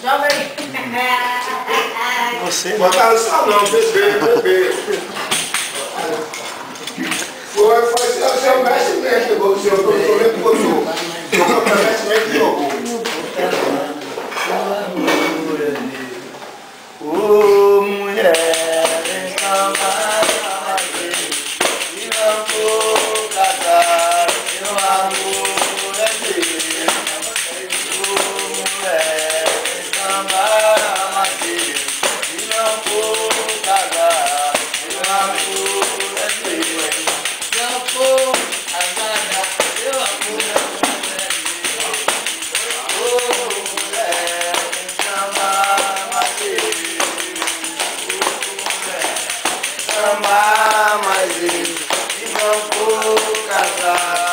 Joga aí. Você. Botar no salão, bebê, bebê. Foi, foi, seu seu mestre mesmo, o seu. mas eles não vou casar.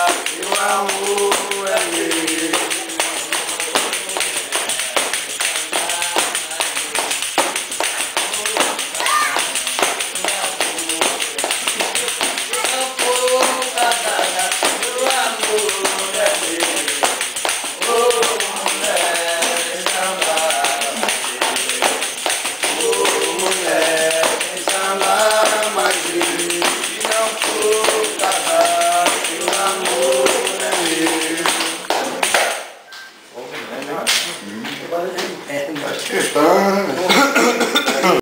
cristã